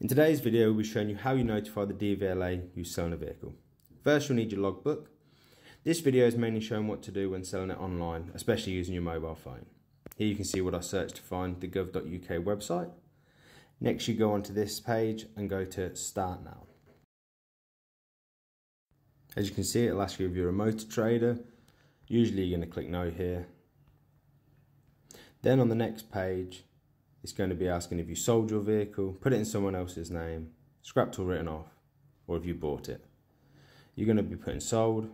In today's video, we'll be showing you how you notify the DVLA who's selling a vehicle. First, you'll need your logbook. This video is mainly showing what to do when selling it online, especially using your mobile phone. Here you can see what I searched to find the gov.uk website. Next, you go onto this page and go to Start Now. As you can see, it'll ask you if you're a motor trader. Usually you're going to click no here. Then on the next page, it's going to be asking if you sold your vehicle, put it in someone else's name, scrapped or written off, or if you bought it. You're going to be putting sold.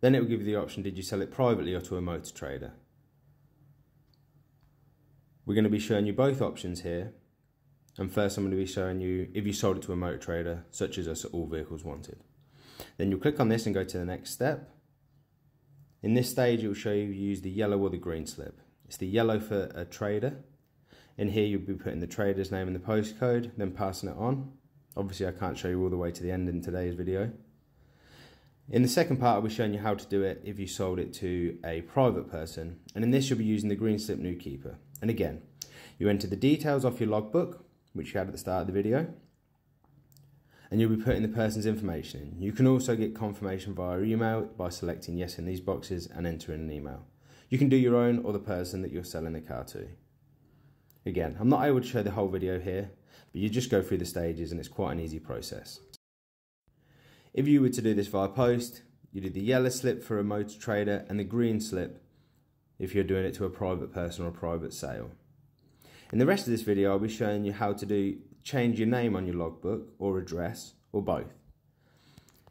Then it will give you the option, did you sell it privately or to a motor trader? We're going to be showing you both options here. And first I'm going to be showing you if you sold it to a motor trader, such as us at All Vehicles Wanted. Then you'll click on this and go to the next step. In this stage, it will show you use the yellow or the green slip. It's the yellow for a trader. In here, you'll be putting the trader's name and the postcode, then passing it on. Obviously, I can't show you all the way to the end in today's video. In the second part, I'll be showing you how to do it if you sold it to a private person. And in this, you'll be using the green slip new keeper. And again, you enter the details off your logbook, which you had at the start of the video and you'll be putting the person's information in. You can also get confirmation via email by selecting yes in these boxes and entering an email. You can do your own or the person that you're selling the car to. Again, I'm not able to show the whole video here, but you just go through the stages and it's quite an easy process. If you were to do this via post, you do the yellow slip for a motor trader and the green slip if you're doing it to a private person or a private sale. In the rest of this video, I'll be showing you how to do change your name on your logbook or address or both.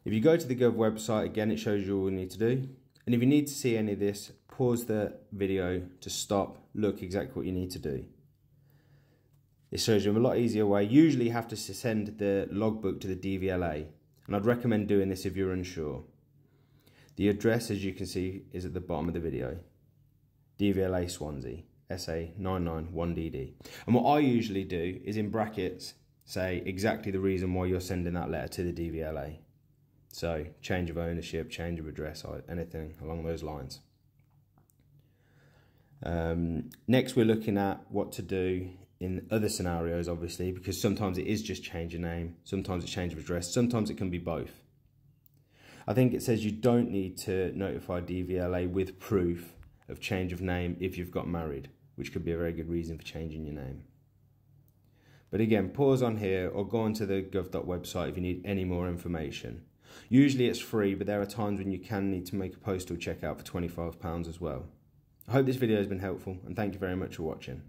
If you go to the Gov website, again, it shows you all you need to do. And if you need to see any of this, pause the video to stop, look exactly what you need to do. It shows a lot easier way. Usually you have to send the logbook to the DVLA, and I'd recommend doing this if you're unsure. The address, as you can see, is at the bottom of the video. DVLA Swansea. SA991DD. And what I usually do is in brackets say exactly the reason why you're sending that letter to the DVLA. So change of ownership, change of address, anything along those lines. Um, next, we're looking at what to do in other scenarios, obviously, because sometimes it is just change of name, sometimes it's change of address, sometimes it can be both. I think it says you don't need to notify DVLA with proof of change of name if you've got married, which could be a very good reason for changing your name. But again, pause on here or go onto the gov.uk website if you need any more information. Usually it's free, but there are times when you can need to make a postal checkout for £25 as well. I hope this video has been helpful and thank you very much for watching.